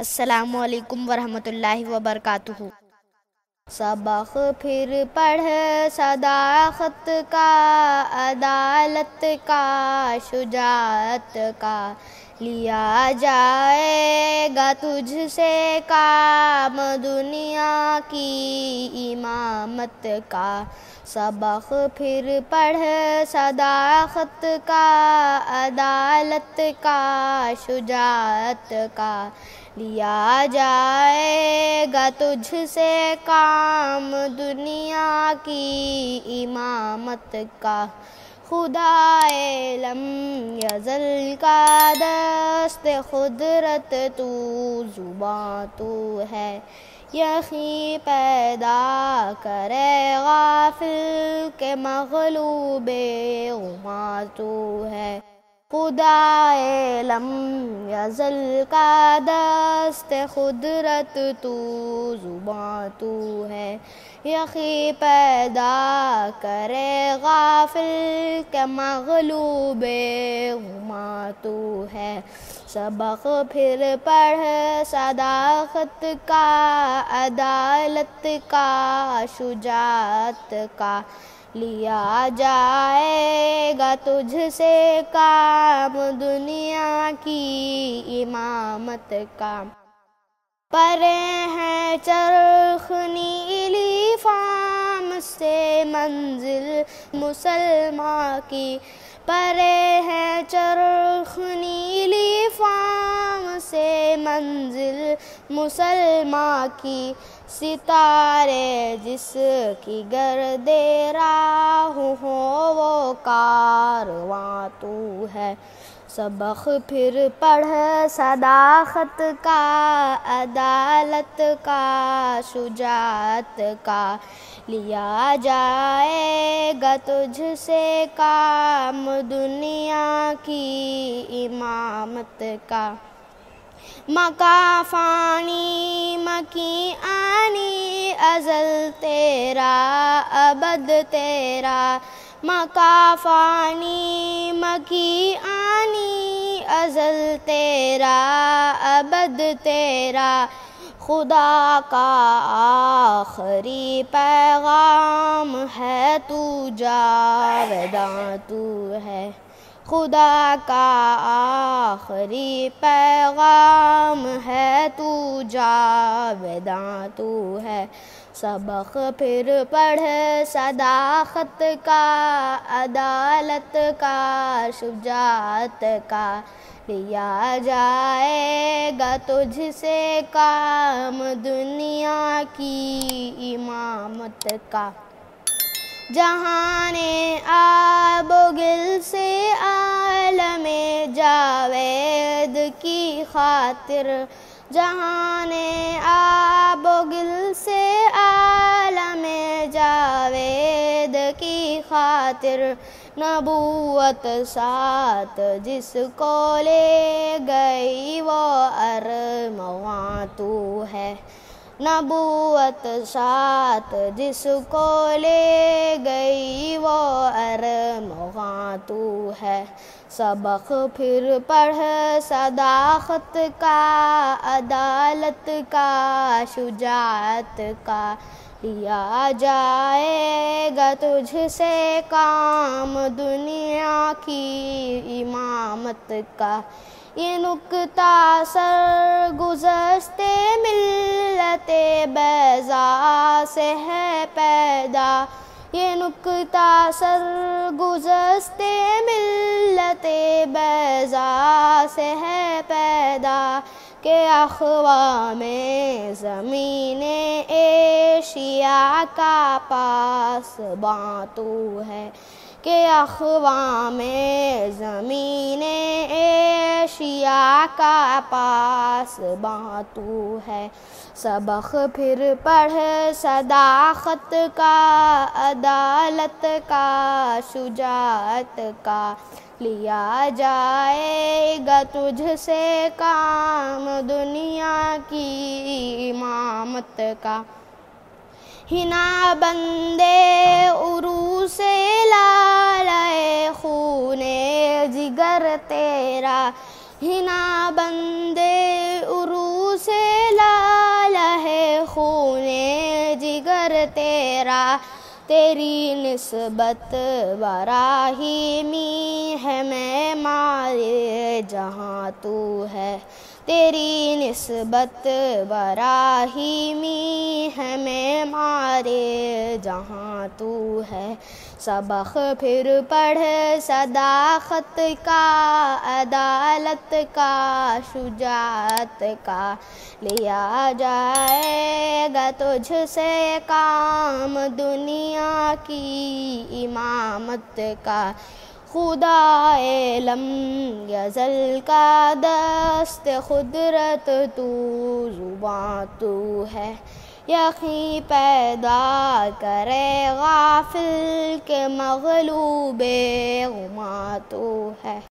असलकम वरहमतुल्लाहि वबरकातुहू सबक फिर पढ़ सदाखत का अदालत का शुजात का लिया जाएगा तुझसे काम दुनिया की इमामत का। सबक फिर पढ़ सदाखत का, अदालत का, शुजात का। लिया जाएगा तुझसे काम दुनिया की इमामत का। खुदाए लम यजल का दस्त खुदरत तू जुबा तू है। यही पैदा करे गाफिल के मगलूबे उमा तू है। खुदाए लम यजल का दस्त खुदरत तू जुबा तू है। यकी पैदा करे गाफिल के मगलूबे गुमा तू है। सबक फिर पढ़ सदाकत का, अदालत का, शुजात का। लिया जाएगा तुझसे काम, दुनिया की इमामत का। परे हैं चरख मंजिल मुसलमान की। परे हैं चरख नीली फाम से मंजिल मुसलमान की। सितारे जिसकी गर्दे राह हो, वो कारवां तू है। सबक फिर पढ़ सदाखत का, अदालत का, शुजात का। लिया जाएगा तुझसे काम दुनिया की इमामत का। मका फानी मकी आनी अजल तेरा, अबद तेरा। मका फानी मकी आनी अजल तेरा, अबद तेरा। खुदा का आखरी पैगाम है, तू जावेदा, तू है। खुदा का आखरी पैगाम है, तू जावेदा तू है। सबक फिर पढ़ सदाखत का, अदालत का, शुजात का। लिया जाएगा तुझसे काम, दुनिया की इमामत का। जहाने आबोगिल की जहाँ ने आबोगिल से आलम जावेद की खातिर। नबूवत साथ जिसको ले गई वो अरमवा तू है। नबूवत साथ जिसको ले गई वो अर तू है। सबक फिर पढ़ सदाखत का, अदालत का, शुजात का। लिया जाएगा तुझसे काम दुनिया की इमामत का। ये नुकता सर गुजरते मिलते बैजा से है पैदा। ये नुकता सर गुजरते मिलते बैजा से है पैदा। के अखवा में ज़मीन एशिया का पास बातू है। के अखवाम ज़मीन एशिया का पास बातू है। सबक फिर पढ़ सदाखत का, अदालत का, शुजात का लिया जाएगा तुझसे काम दुनिया की इमामत का। हिना बंदे उरू से लाए खूने जिगर तेरा। हिना बंदे उरू से लाल है, खूने जिगर तेरा। तेरी नस्बत निस्बत बराहीमी है, मैं मारे जहाँ तू है। तेरी नस्बत वराही मी है मैं मारे जहाँ तू है। सबक फिर पढ़ सदाखत का, अदालत का, शुजात का। लिया जाएगा तुझसे काम दुनिया की इमामत का। खुदा लम गज़ल का दस्त, खुदरत तू जुबा तू है। यकी पैदा करे गाफिल के मगलूबे गुमा तो है।